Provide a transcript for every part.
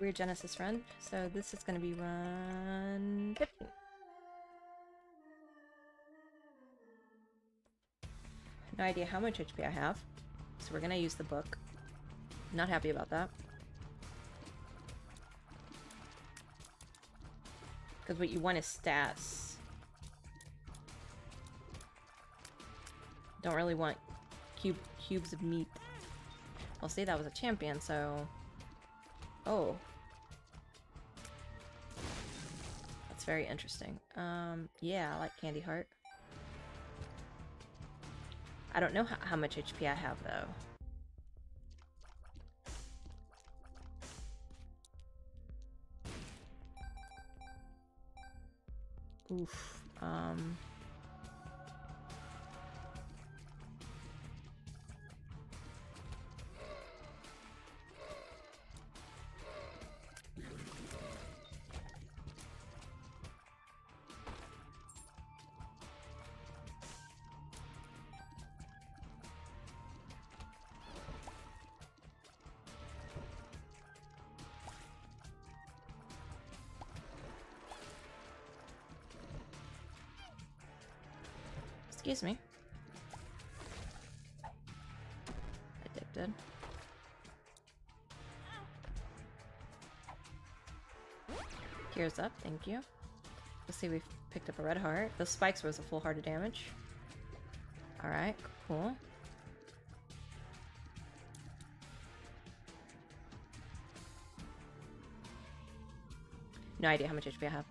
Weird Genesis run. So this is going to be run 15. No idea how much HP I have. So we're going to use the book. Not happy about that. Because what you want is stats. Don't really want cube cubes of meat. I'll say that was a champion, so... Oh. That's very interesting. Um, yeah, I like Candy Heart. I don't know how, how much HP I have, though. Oof. Um... Excuse me. Addicted. Tears up, thank you. Let's see, we've picked up a red heart. Those spikes was a full heart of damage. Alright, cool. No idea how much HP I have.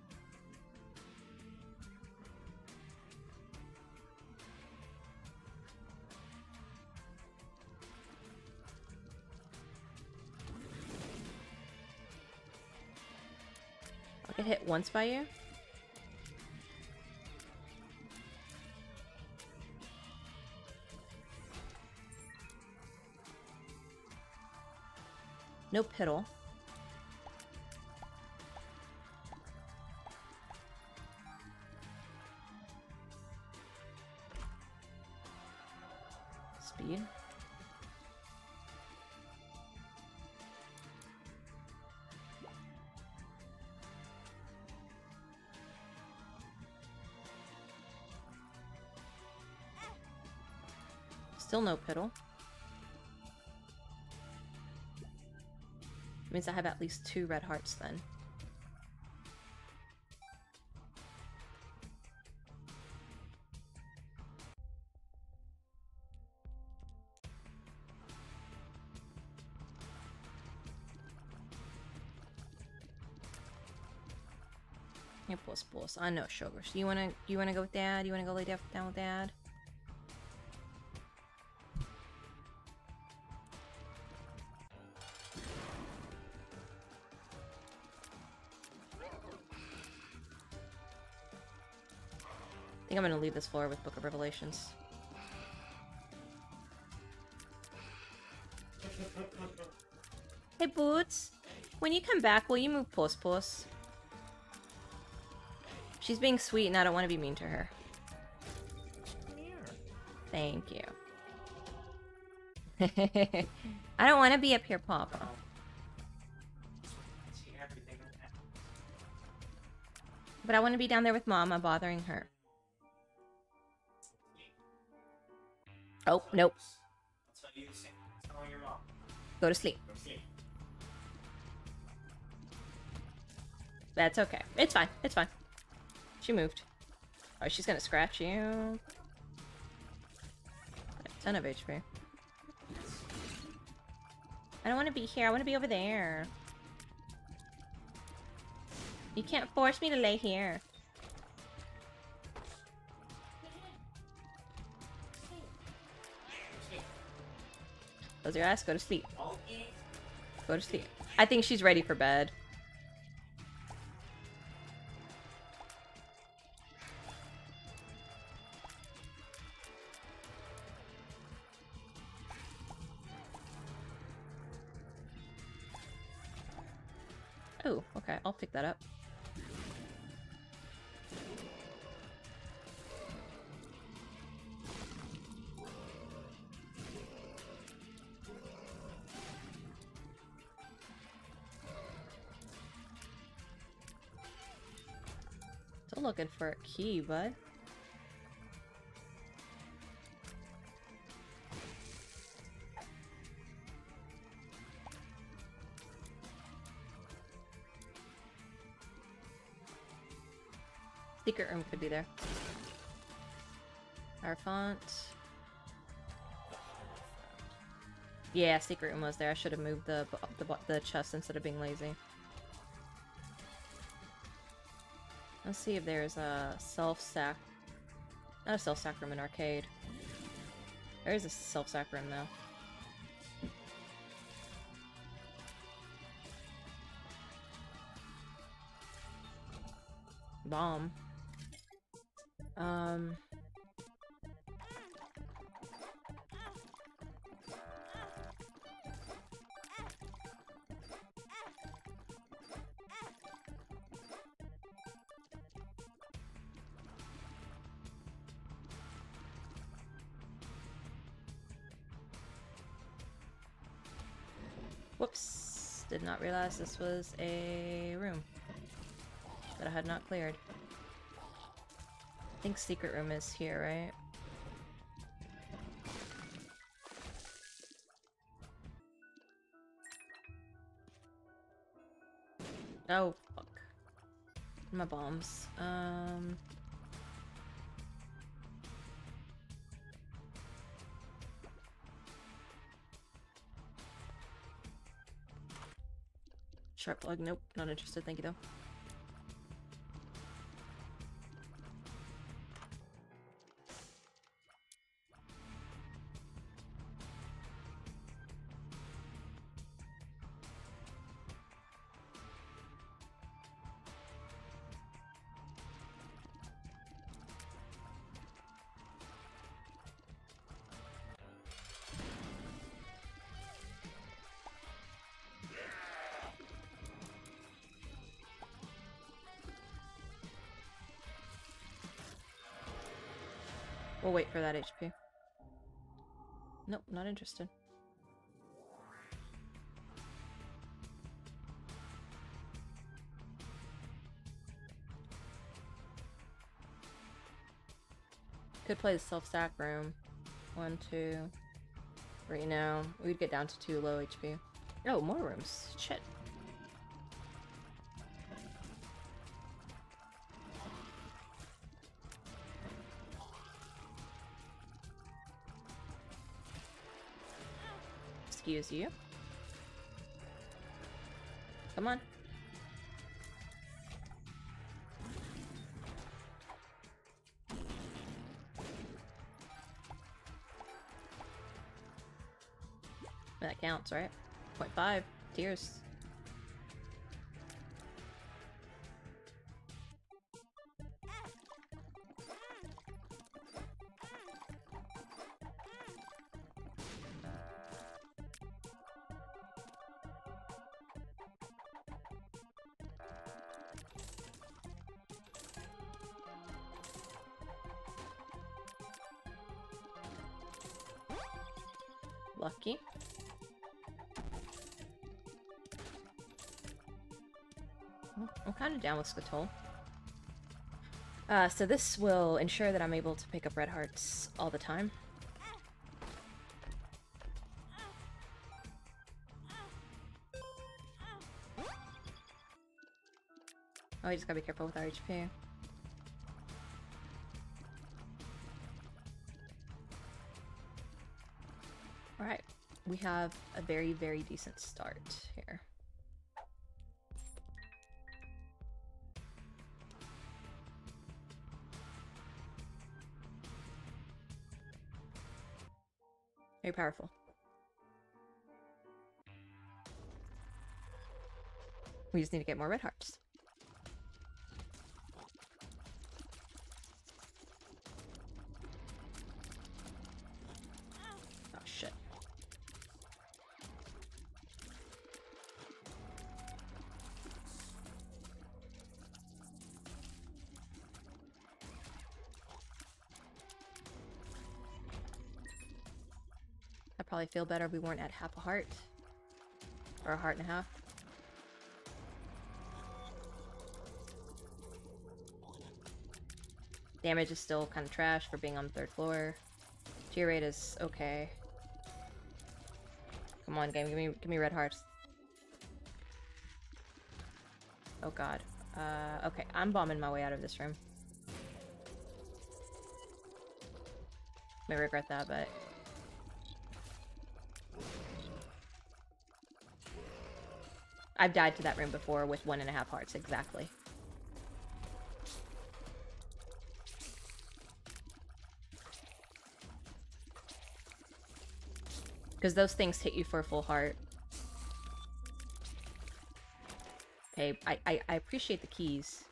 Once by you. No piddle. Still no piddle. Means I have at least two red hearts then. Yeah, puss puss. I know, sugar. So you wanna you wanna go with dad? You wanna go lay down with dad? Leave this floor with Book of Revelations. Hey Boots, when you come back, will you move Puss Puss? She's being sweet and I don't want to be mean to her. Thank you. I don't want to be up here, Papa. But I want to be down there with Mama, bothering her. Oh, nope. Go to sleep. That's okay. It's fine. It's fine. She moved. Oh, she's gonna scratch you. A ton of HP. I don't want to be here. I want to be over there. You can't force me to lay here. Close your eyes, Go to sleep. Go to sleep. I think she's ready for bed. Oh, okay. I'll pick that up. Looking for a key, bud. Secret room could be there. Our font. Yeah, secret room was there. I should have moved the, the the chest instead of being lazy. Let's see if there's a self-sac... Not a self-sac room in arcade. There is a self-sac room, though. Bomb. Um... realize this was a room that I had not cleared. I think secret room is here, right? Oh, fuck. My bombs. Um... Sharp plug. Nope, not interested. Thank you, though. Wait for that HP. Nope, not interested. Could play the self-sac room. One, two, three now, we'd get down to two low HP. Oh, more rooms. Shit. Excuse you. Come on. That counts, right? 0.5. Tears. Down with Skatole. Uh, so this will ensure that I'm able to pick up red hearts all the time. Oh, you just gotta be careful with our HP. Alright, we have a very, very decent start here. Powerful. We just need to get more red hearts. I'd feel better if we weren't at half a heart. Or a heart and a half. Damage is still kind of trash for being on the third floor. Tear rate is okay. Come on, game, give me give me red hearts. Oh god. Uh, okay, I'm bombing my way out of this room. May regret that, but... I've died to that room before with one and a half hearts, exactly. Because those things hit you for a full heart. Okay, I, I, I appreciate the keys.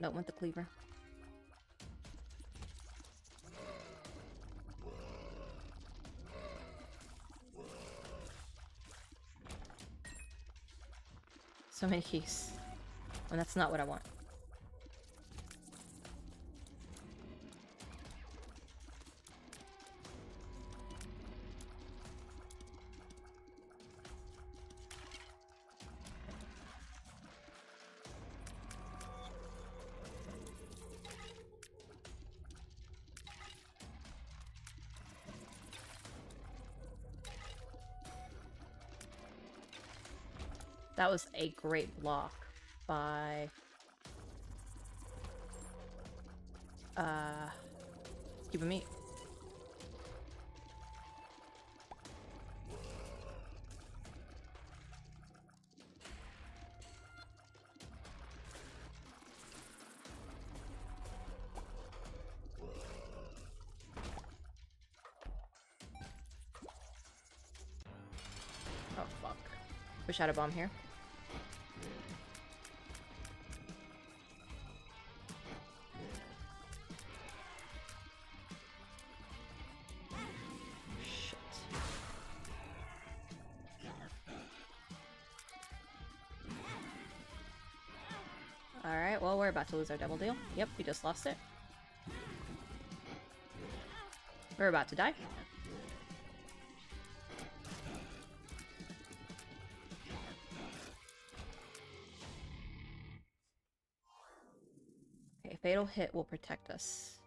Don't want the cleaver. So many keys. And that's not what I want. That was a great block by... Uh... Cube of meat. Oh fuck. I had a bomb here. To lose our devil deal. Yep, we just lost it. We're about to die. Okay, fatal hit will protect us.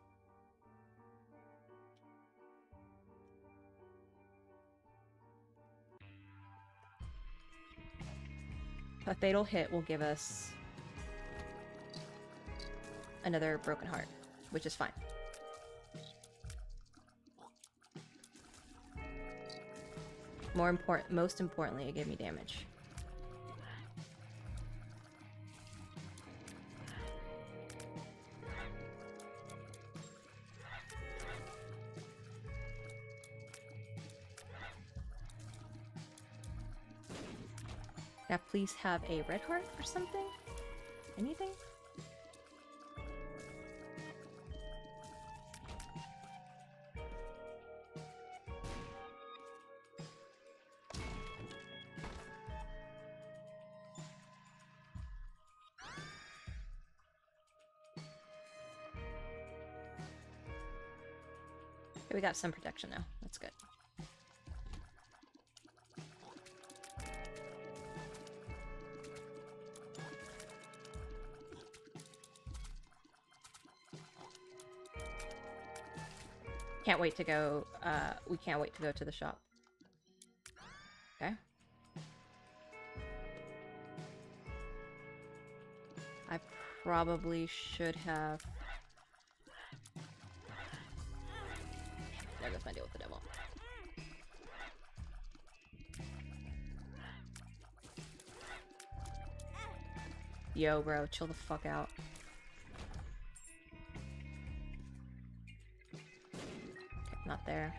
A fatal hit will give us another broken heart, which is fine. More important, most importantly, it gave me damage. Now please have a red heart or something? Anything? Okay, we got some protection now. That's good. Can't wait to go, uh, we can't wait to go to the shop. Okay. I probably should have... There goes my deal with the devil. Yo, bro, chill the fuck out. Okay, not there.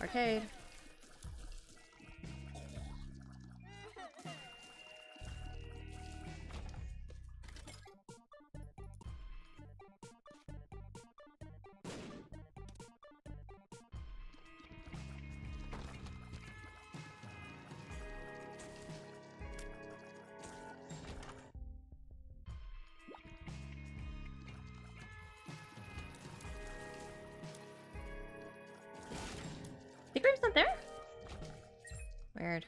Arcade. Weird.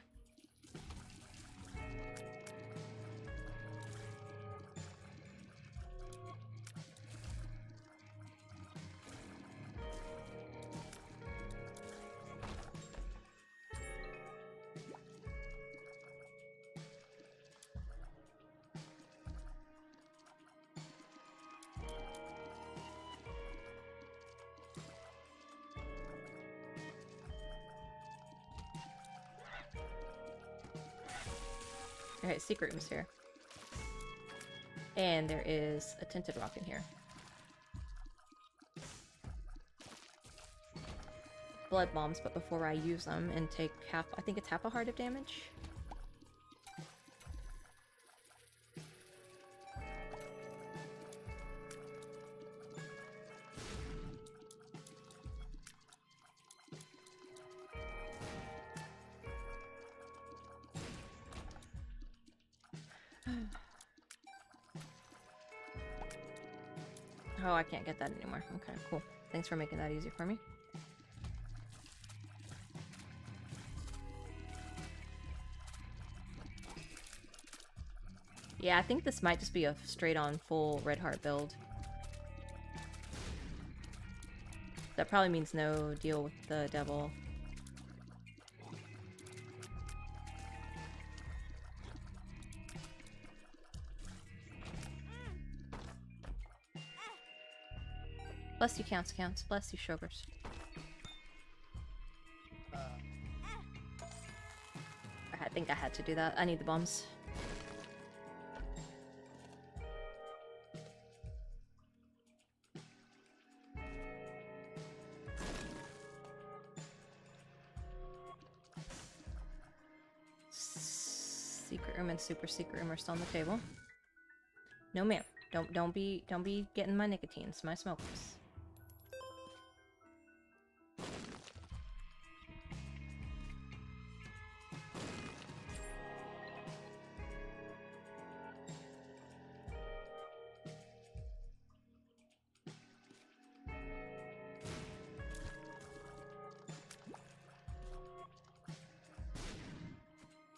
Okay, secret room's here. And there is a tinted rock in here. Blood bombs, but before I use them and take half- I think it's half a heart of damage? Can't get that anymore. Okay, cool. Thanks for making that easy for me. Yeah, I think this might just be a straight-on full red heart build. That probably means no deal with the devil. Bless you, counts, counts. Bless you, sugars. I think I had to do that. I need the bombs. Secret room and super secret room are still on the table. No ma'am. Don't don't be don't be getting my nicotines, my smokes.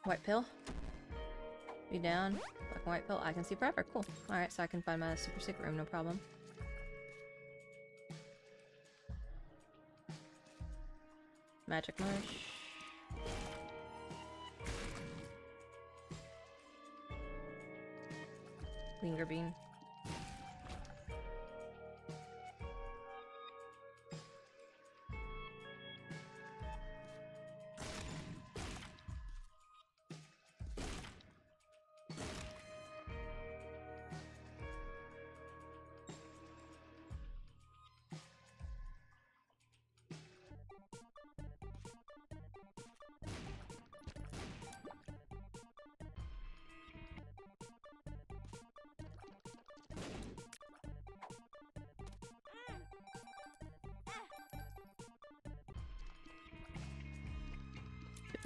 White pill. Be down. Black and white pill. I can see forever. Cool. Alright, so I can find my super secret room, no problem. Magic mush. Linger bean.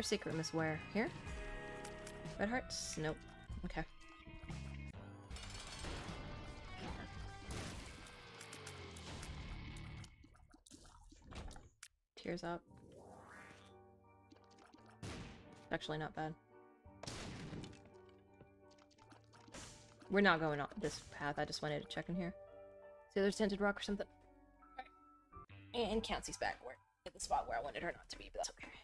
Secret is where? Here? Red hearts? Nope. Okay. Tears up. Actually not bad. We're not going on this path, I just wanted to check in here. See there's tinted rock or something. And Countsy's back where at the spot where I wanted her not to be, but that's okay.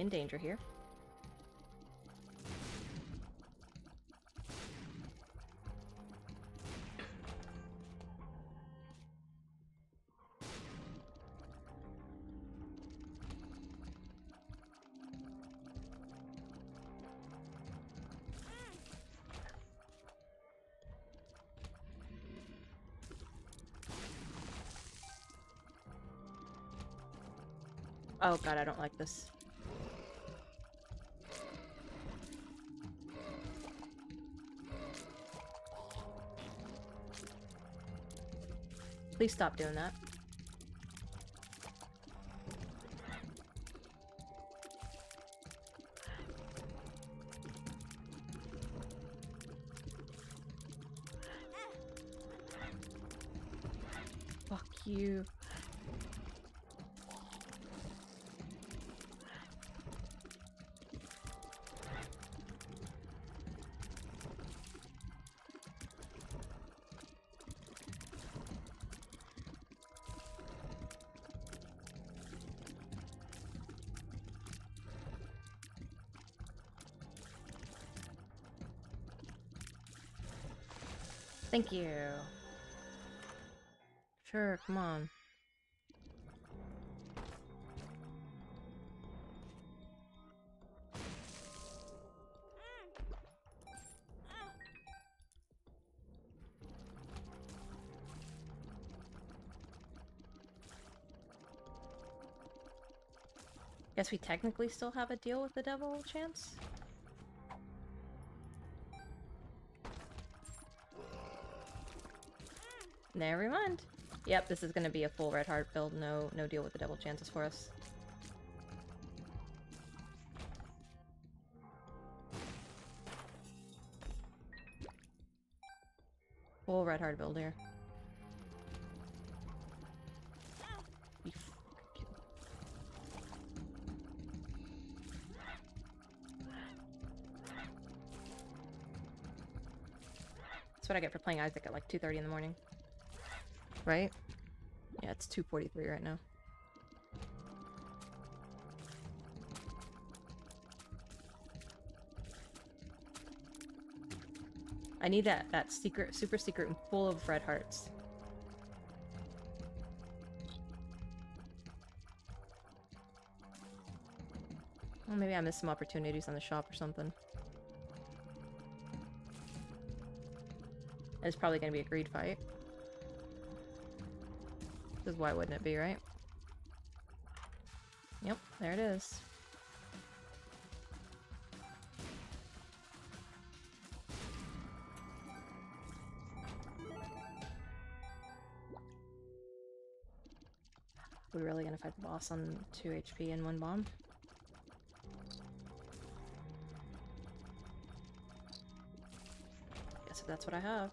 In danger here. Oh god, I don't like this. Please stop doing that. Fuck you. Thank you. Sure, come on. Guess we technically still have a deal with the devil chance? Never mind. Yep, this is gonna be a full red heart build. No, no deal with the devil chances for us. Full red heart build here. That's what I get for playing Isaac at like 2.30 in the morning. Right? Yeah, it's 2.43 right now. I need that, that secret, super secret and full of red hearts. Well, maybe I missed some opportunities on the shop or something. It's probably gonna be a greed fight. Because why wouldn't it be, right? Yep, there it is. we really gonna fight the boss on 2 HP and 1 bomb? Guess if that's what I have.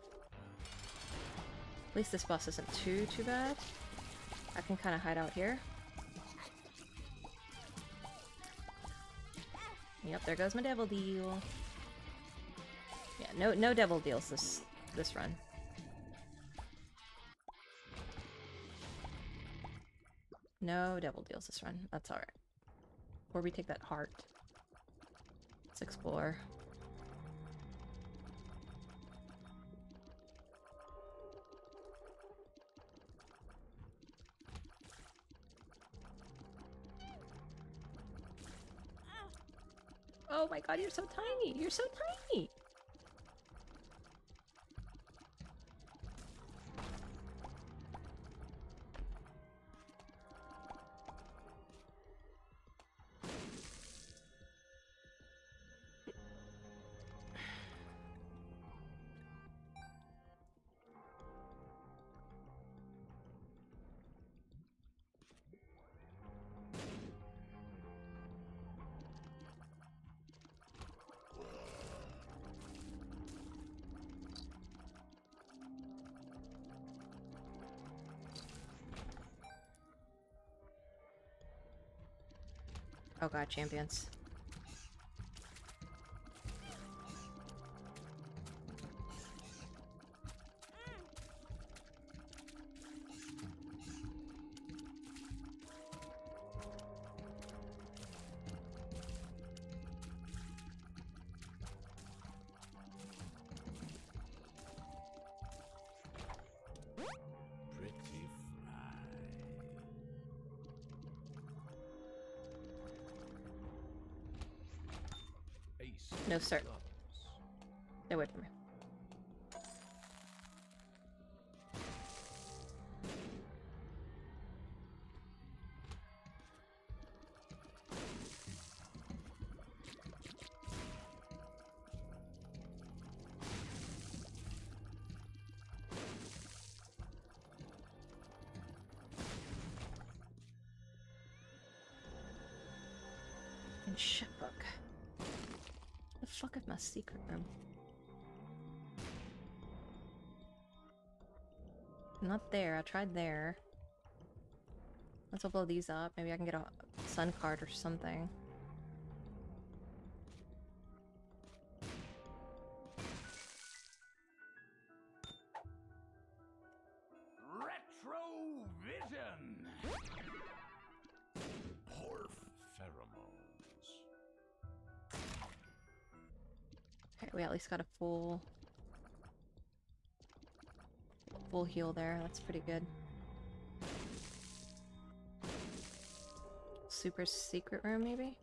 At least this boss isn't too, too bad. I can kind of hide out here. Yep, there goes my devil deal. Yeah, no no devil deals this this run. No devil deals this run. That's alright. Before we take that heart. Let's explore. God, you're so tiny! You're so tiny! Oh god, champions. No, sir. Stay away from me. And fuck is my secret room? Not there. I tried there. Let's blow these up. Maybe I can get a sun card or something. Least got a full... full heal there. That's pretty good. Super secret room, maybe?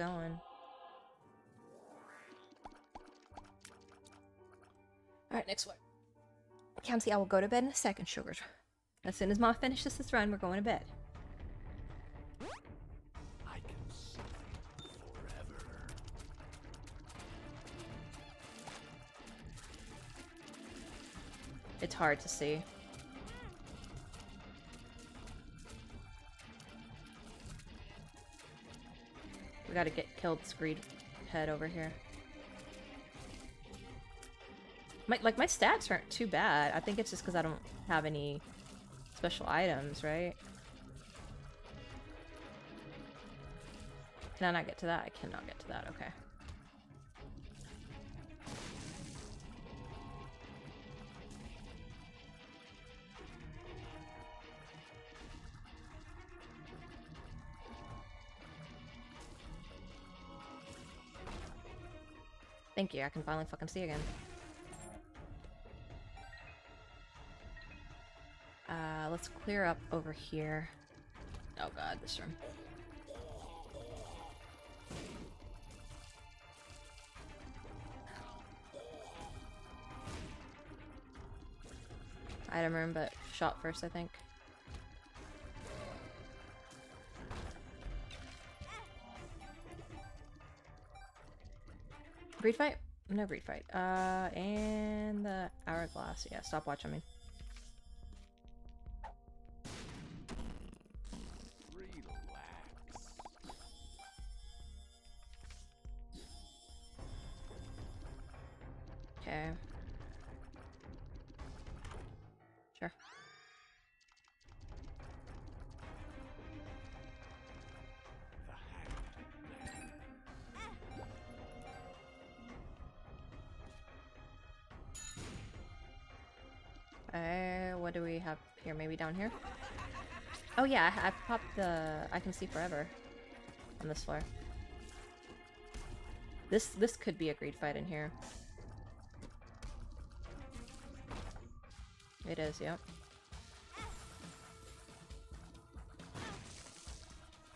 Going. Alright, next one. Camsy, I will go to bed in a second, sugars. As soon as Mom finishes this run, we're going to bed. I can sleep forever. It's hard to see. We gotta get killed Screed head over here. My, like, my stats aren't too bad. I think it's just because I don't have any special items, right? Can I not get to that? I cannot get to that, okay. Thank you, I can finally fucking see again. Uh, let's clear up over here. Oh god, this room. Item room, but shot first, I think. Greed fight? No greed fight. Uh, and the hourglass. Yeah, stopwatch, I mean. Down here? Oh yeah, I, I popped the I can see forever on this floor. This this could be a greed fight in here. It is, yep.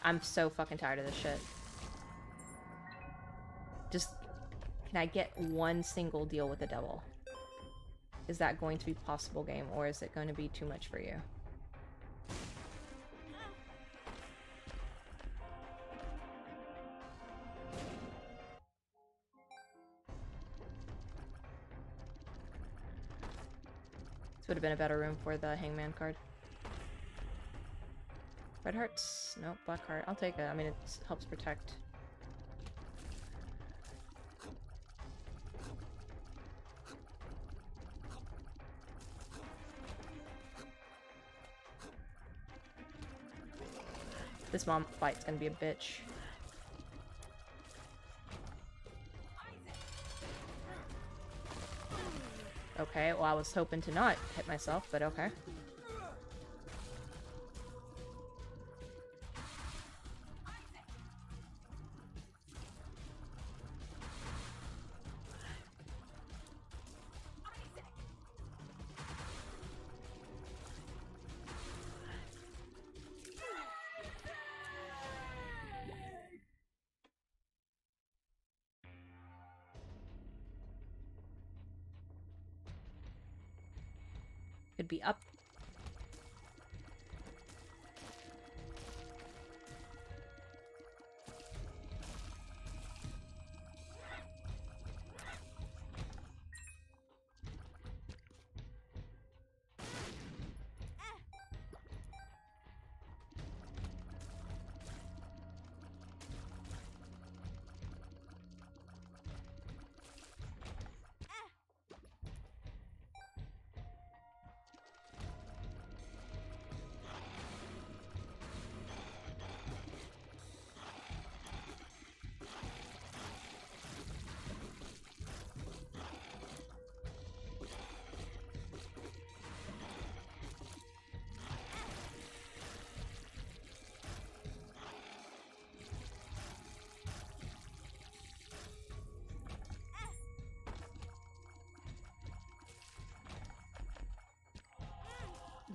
I'm so fucking tired of this shit. Just can I get one single deal with the devil? Is that going to be possible game or is it going to be too much for you? Been a better room for the hangman card. Red hearts? Nope, black heart. I'll take it. I mean, it helps protect. This mom fight's gonna be a bitch. Okay, well I was hoping to not hit myself, but okay.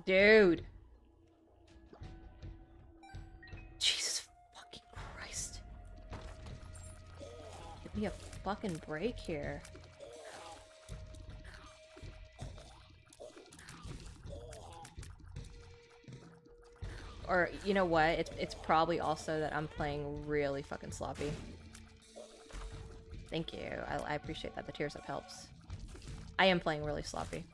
Dude. Jesus fucking Christ. Give me a fucking break here. Or, you know what? It's, it's probably also that I'm playing really fucking sloppy. Thank you. I, I appreciate that. The tears up helps. I am playing really sloppy.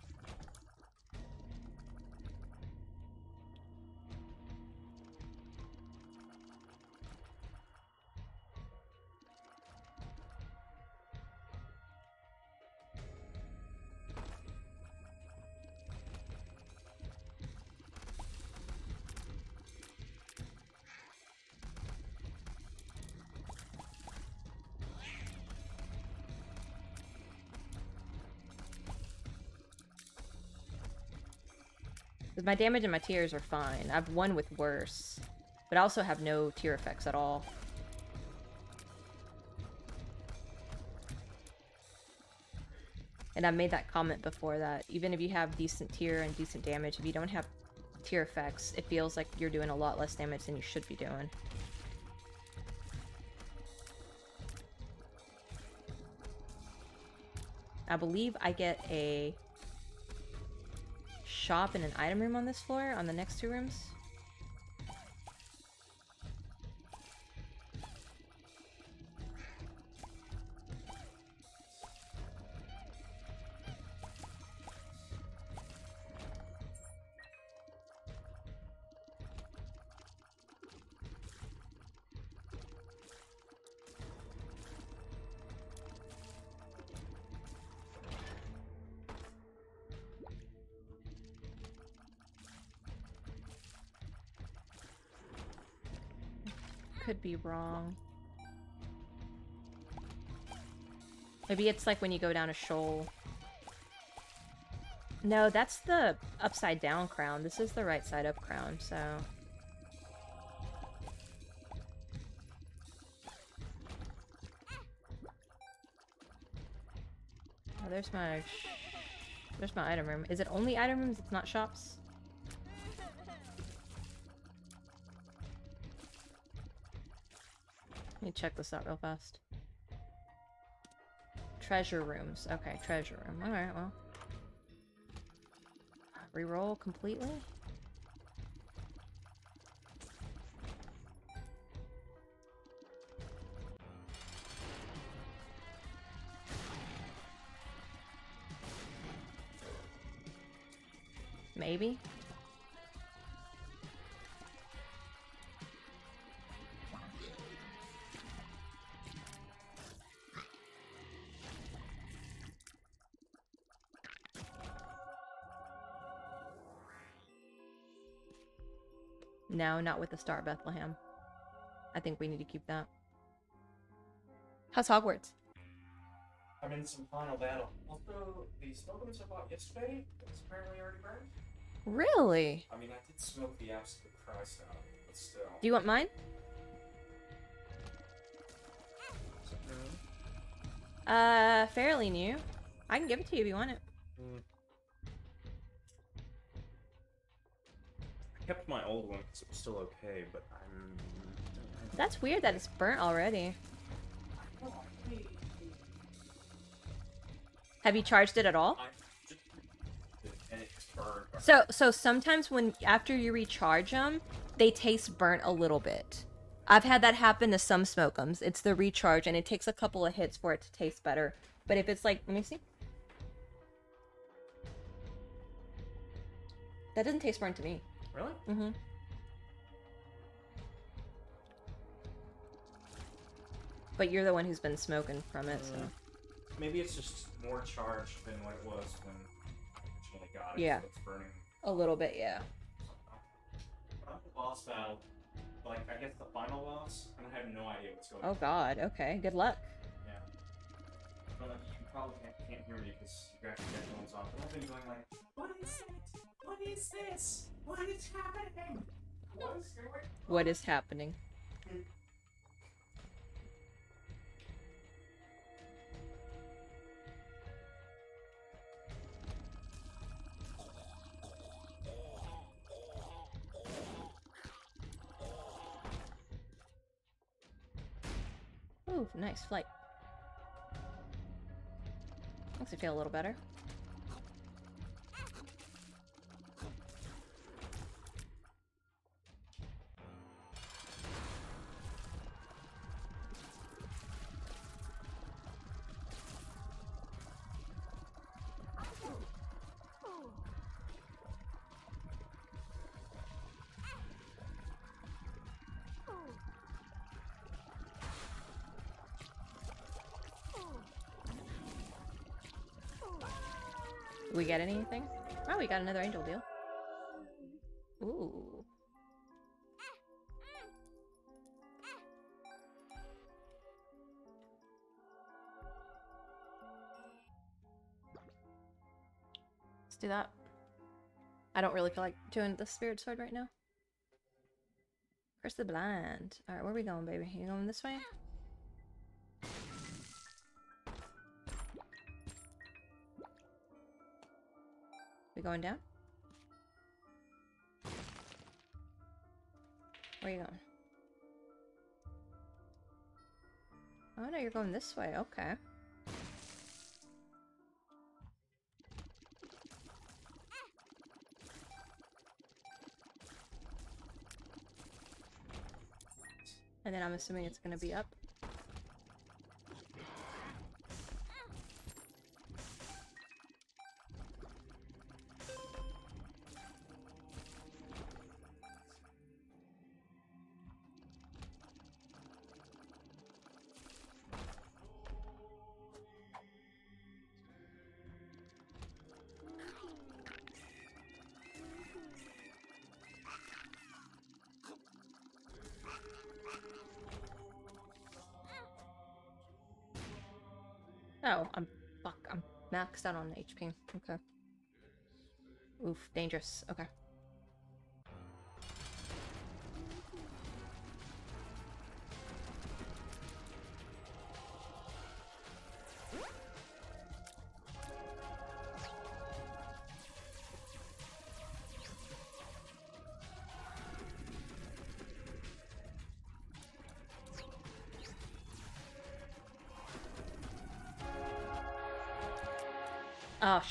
My damage and my tears are fine. I've won with worse. But I also have no tear effects at all. And I made that comment before that even if you have decent tear and decent damage, if you don't have tear effects, it feels like you're doing a lot less damage than you should be doing. I believe I get a shop and an item room on this floor, on the next two rooms. Could be wrong. Maybe it's like when you go down a shoal. No, that's the upside down crown. This is the right side up crown, so... Oh, there's my... There's my item room. Is it only item rooms? It's not shops? Check this out real fast. Treasure rooms. Okay, treasure room. Alright, well. Reroll completely? Maybe? No, not with the Star of Bethlehem. I think we need to keep that. How's Hogwarts? I'm in some final battle. Also, the smokers I bought yesterday is apparently already burned. Really? I mean, I did smoke the absolute Christ out of it, but still. Do you want mine? Uh, fairly new. I can give it to you if you want it. I kept my old one because it was still okay, but I'm. That's weird that it's burnt already. Have you charged it at all? I just and it just burned. So, so sometimes when after you recharge them, they taste burnt a little bit. I've had that happen to some smokeums. It's the recharge, and it takes a couple of hits for it to taste better. But if it's like, let me see. That doesn't taste burnt to me. Really? Mm-hmm. But you're the one who's been smoking from it, so Mm. Maybe it's just more charged than what it was when I originally got it. Yeah. So it's burning. a little bit, yeah. The boss battle, like I guess the final boss, and I have no idea what's going Oh on. God. Okay. Good luck. Yeah. But like, you probably can't, can't hear me because you got your headphones on. But I've been going like, what is it? What is this? What is happening? What is going What is happening? Ooh, nice flight. Makes me feel a little better. We get anything? Oh, we got another angel deal. Ooh. Let's do that. I don't really feel like doing the spirit sword right now. Curse the blind. Alright, where are we going, baby? You going this way? Going down? Where are you going? Oh no, you're going this way. Okay. And then I'm assuming it's gonna be up. Oh, I'm fuck. I'm maxed out on HP. Okay. Oof, dangerous. Okay.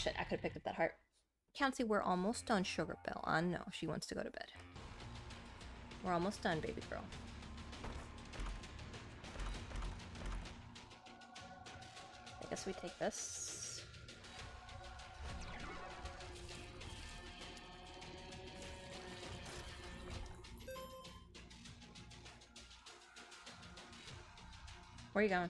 Shit, I could have picked up that heart. County, we're almost done, Sugar Belle. I know, she wants to go to bed. We're almost done, baby girl. I guess we take this. Where are you going?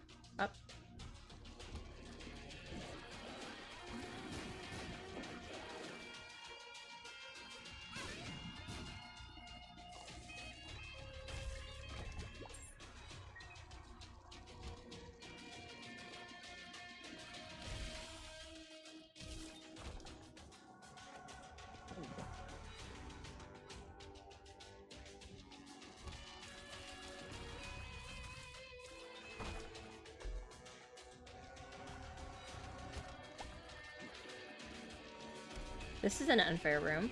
This is an unfair room.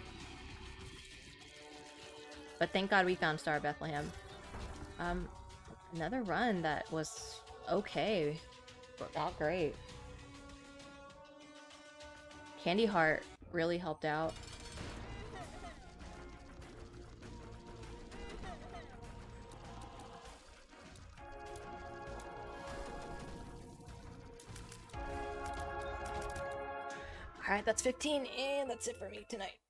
But thank God we found Star Bethlehem. Um, another run that was okay, but not great. Candy Heart really helped out. That's 15, and that's it for me tonight.